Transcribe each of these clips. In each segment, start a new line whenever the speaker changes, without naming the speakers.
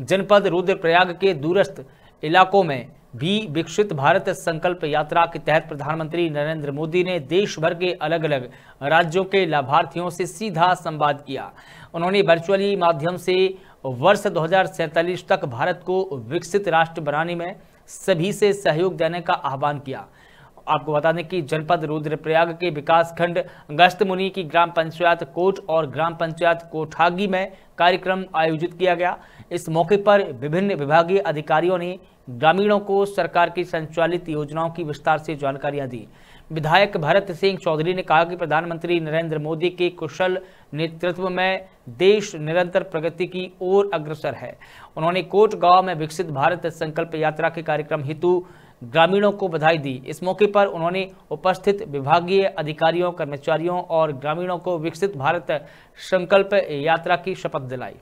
जनपद रुद्रप्रयाग के दूरस्थ इलाकों में भी विकसित भारत संकल्प यात्रा के तहत प्रधानमंत्री नरेंद्र मोदी ने देश भर के अलग अलग राज्यों के लाभार्थियों से सीधा संवाद किया। उन्होंने वर्चुअली माध्यम से वर्ष दो तक भारत को विकसित राष्ट्र बनाने में सभी से सहयोग देने का आह्वान किया। आपको बता दें कि जनपद रुद्रप्रयाग के विकास खंड गस्त मुनि की ग्राम पंचायत कोट और ग्राम पंचायत कोठागी में कार्यक्रम आयोजित किया गया। इस मौके पर विभिन्न विभागीय अधिकारियों ने ग्रामीणों को सरकार की संचालित योजनाओं की विस्तार से जानकारियाँ दी। विधायक भरत सिंह चौधरी ने कहा कि प्रधानमंत्री नरेंद्र मोदी के कुशल नेतृत्व में देश निरंतर प्रगति की ओर अग्रसर है। उन्होंने कोट गाँव में विकसित भारत संकल्प यात्रा के कार्यक्रम हेतु ग्रामीणों को बधाई दी। इस मौके पर उन्होंने उपस्थित विभागीय अधिकारियों, कर्मचारियों और ग्रामीणों को विकसित भारत संकल्प यात्रा की शपथ दिलाई।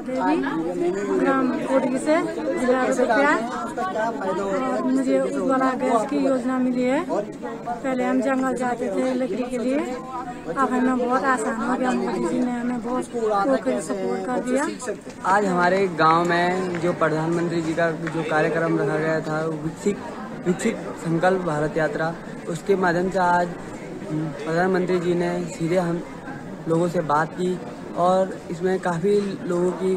देवी ग्राम कोटगी से जिला मुझे उज्ज्वला गैस की योजना मिली है। पहले हम जंगल जाते थे लकड़ी के लिए। अब हमें बहुत आसान हो गया। मोदी जी ने हमें बहुत सपोर्ट कर दिया।
आज हमारे गाँव में जो प्रधानमंत्री जी का जो कार्यक्रम रखा गया था विकसित विकसित संकल्प भारत यात्रा उसके माध्यम से आज प्रधानमंत्री जी ने सीधे हम लोगों से बात की। और इसमें काफ़ी लोगों की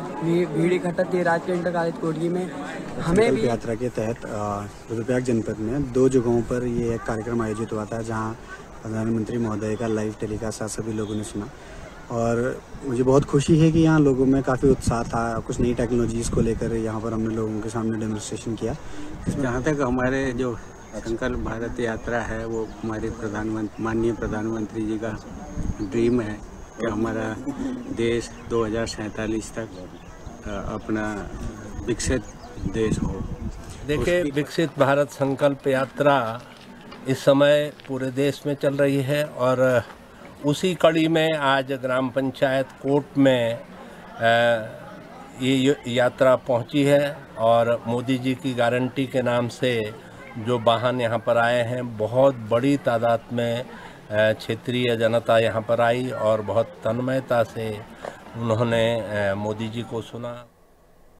भीड़ इकट्ठा थी राज के इंटर कॉलेज कोटगी में। हमें भी
यात्रा के तहत रुद्रप्रयाग जनपद में दो जगहों पर ये एक कार्यक्रम आयोजित हुआ था जहाँ प्रधानमंत्री महोदय का लाइव टेलीकास्ट सभी लोगों ने सुना। और मुझे बहुत खुशी है कि यहाँ लोगों में काफ़ी उत्साह था कुछ नई टेक्नोलॉजीज़ को लेकर यहाँ पर हमने लोगों के सामने डेमोस्ट्रेशन किया।
जहाँ तक हमारे जो संकल्प भारत यात्रा है वो हमारे प्रधानमंत्री माननीय प्रधानमंत्री जी का ड्रीम है। कि हमारा देश दो तक अपना विकसित देश हो।
देखिए विकसित भारत संकल्प यात्रा इस समय पूरे देश में चल रही है और उसी कड़ी में आज ग्राम पंचायत कोर्ट में ये यात्रा पहुँची है और मोदी जी की गारंटी के नाम से जो वाहन यहाँ पर आए हैं बहुत बड़ी तादाद में क्षेत्रीय जनता यहाँ पर आई और बहुत तन्मयता से उन्होंने मोदी जी को सुना।